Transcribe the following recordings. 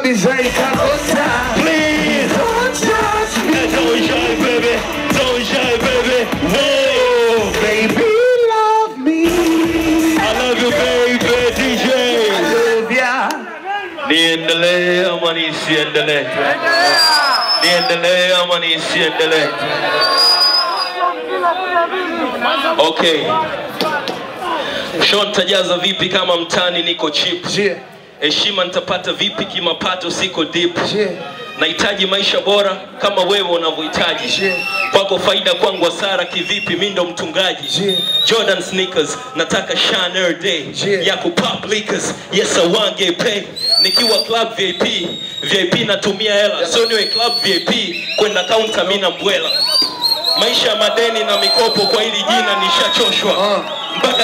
kabisa itakosa. Please. Don't judge me. Yeah, Don't shy, baby. Don't shy, baby. Whoa. Baby, love me. I love you, baby. DJ. Love ya. Niendelee ama nisiendelee? Niendelee ama nisiendelee? Okay. Show tajaza vipi kama mtani niko chip? Yeah, Heshima nitapata vipi kimapato siko deep? yeah. Nahitaji maisha bora kama wewe unavyohitaji. Yeah. Kwako faida, kwangu hasara. Kivipi? Mi ndo mtungaji. Yeah. Jordan sneakers nataka day Yeah. ya kupop leakers. Yes I want get pay. Nikiwa club VIP, VIP natumia hela, so niwe club VIP kwenda counter mi na mbwela. Maisha ya madeni na mikopo, kwa hili jina nishachoshwa Ah.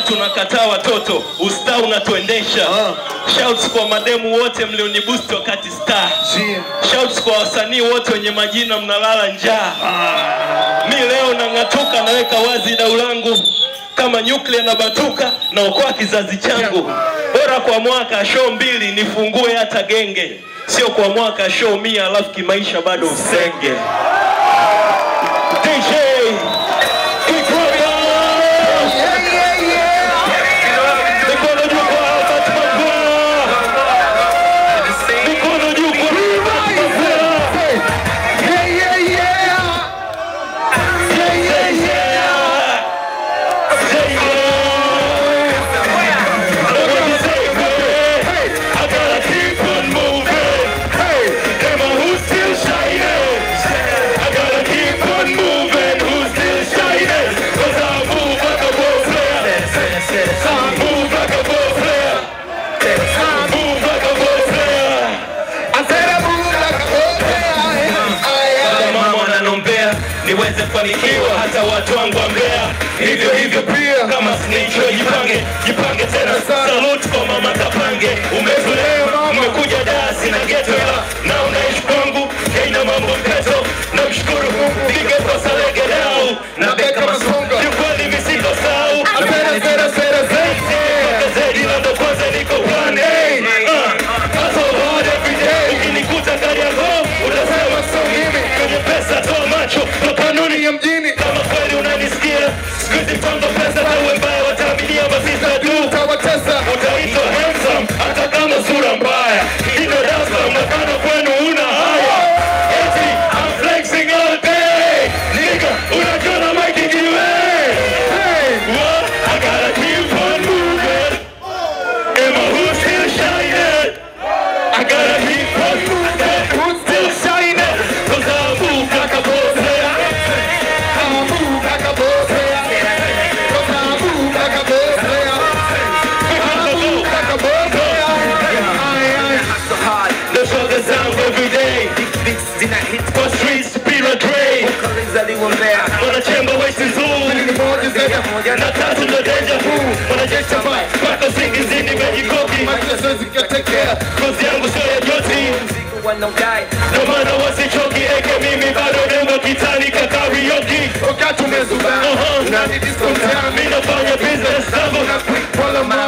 Tunakataa watoto, ustaa unatuendesha. Ah. Shouts kwa mademu wote mlioniboost wakati star. Shouts kwa wasanii wote wenye majina mnalala njaa. Mi leo nang'atuka, naweka wazi dau langu kama nyuklia na batuka, naokoa kizazi changu. Bora kwa mwaka show mbili nifungue hata genge, sio kwa mwaka show mia alafu kimaisha bado usenge. DJ Victoria, niweze kufanikiwa. Hata watu wangu wa Mbeya hivyo hivyo pia. Kama snitch jipange jipange tena. Salute kwa mama kapange. Umetulewa. Umekuja dasi na ghetto Mimi nafanya business zangu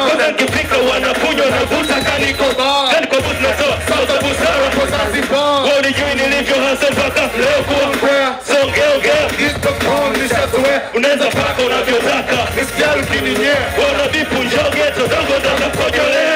Kwanza nikifika wanakunywa na vuta kaniko Kaniko vuta natoa Sauta busara Wewe unijui nilivyo hasa mpaka leo kuwa Songeongea Unaweza paka unavyotaka Wana vipu njoo geto nakojolea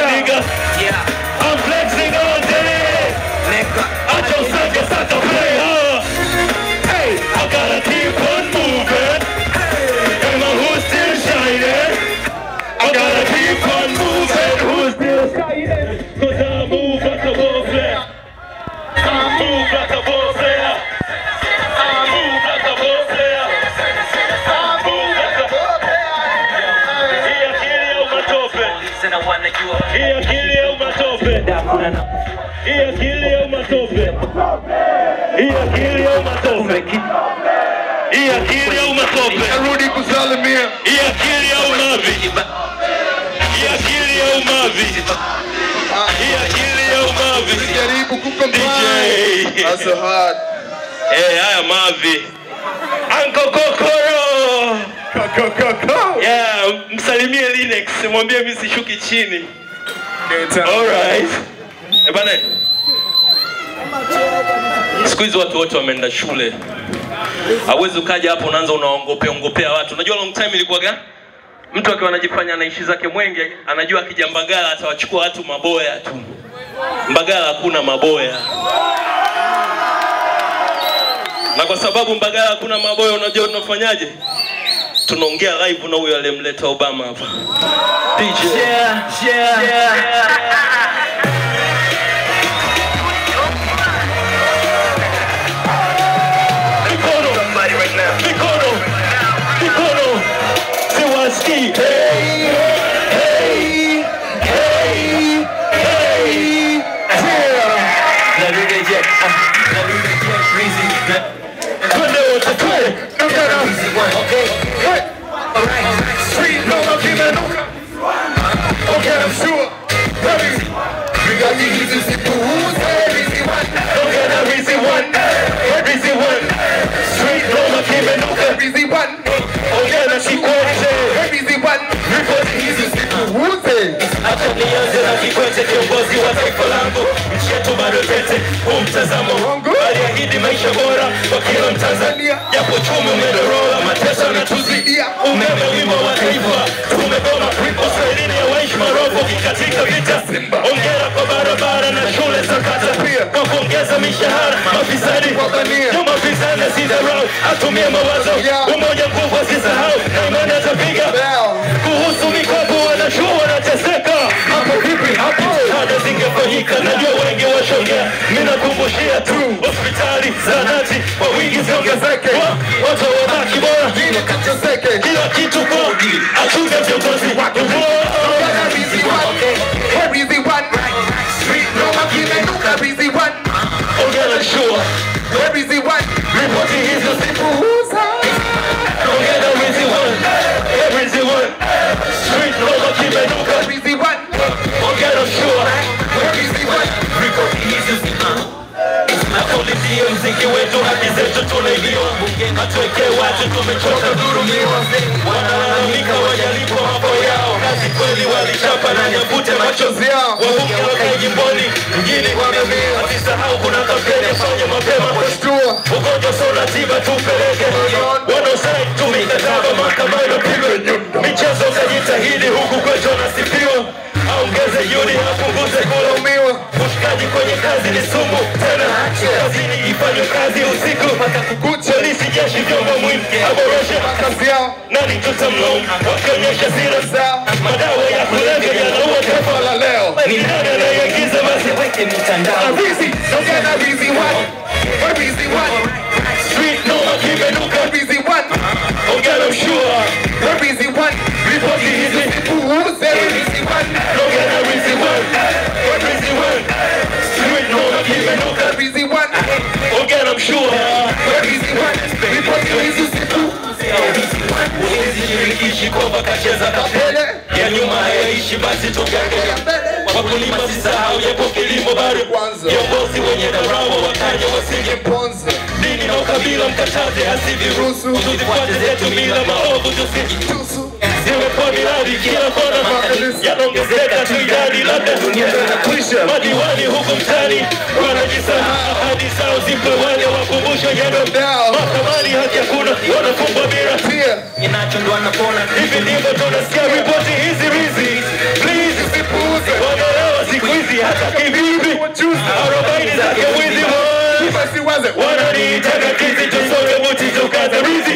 Eh, haya mavi Anko msalimie Linux, mwambie mimi sishuki chini. Alright. Eh bana, Siku hizi watu wote wameenda shule, hauwezi ukaja hapo unaanza unaongopea ongopea watu. Unajua long time ilikuwa gani? Mtu akiwa anajifanya anaishi zake Mwenge, anajua akija Mbagala atawachukua watu maboya tu. Mbagala hakuna maboya, na kwa sababu Mbagala hakuna maboya, unajua tunafanyaje? Tunaongea live na huyo aliyemleta Obama hapa. Yeah, yeah, yeah. Yetu bado tete, huu mtazamo aliahidi maisha bora kwa kila Mtanzania, japo chumi umedorora, mateso yanatuzidia. Umeme wimbo wa taifa, tumegoma Uswahilini ya waishi marofu katika vita. Ongera kwa barabara na shule za kata, kwa kuongeza mishahara mafisadi. Nyuma mafisadi asidharau, atumie mawazo, umoja nguvu asisahau, na imani atapiga. Kuhusu mikopo wanashua wanateseka vipi hapo ada zingefanyika najua wengi washongea mimi nakumbushia tu hospitali zanati kwa wingi ziongezeke. Watu wabaki bora. Kila kitu kwa achunge viongozi watu, tumechoka dhurumiwa. Wanalalamika wajalipo hapo yao, kazi kweli walichapa na nyambute machozi yao. Wabunge wakae jimboni, mjini wasisahau kuna kampeni fanya mapema. Ugonjwa sio na tupeleke wanaosai tu mikataba mahakamani, michezo, kajitahidi huku kwetu wanasifiwa, aongeze juhudi, apunguze kulaumiwa. Ushikaji kwenye kazi ni sumu tena, kazini ifanywe kazi usiku mpaka kukucha. Polisi, jeshi, vyombo muhimu aboreshe nani tutamlaumu, wakionyesha sira zao. Madawa ya kulevya yanaua taifa la leo. Ni nani anayeingiza mazi Weke mitandao. street Ulinzi kacheza kapele ya nyuma hayaishi, basi tugenge wakulima, sisahau yapo kilimo bado, viongozi wenye dharau wakanya wasinge. Dini na ukabila mkataze asiviruhusu, tuzifuate zetu mila maovu tusi. Ziwepo miradi kila kona, yanaongezeka tu idadi, labda dunia. Madiwani huku mtani wanajisahau, ahadi zao zipo, wale wakumbusha yendo mahakamani, haki hakuna, wanafungwa bila hivi ndivyo tunasikia ripoti hizi rizi please siku hizi hata arobaini zake wizi wananiitaka kizi tusonge muti tukaze rizi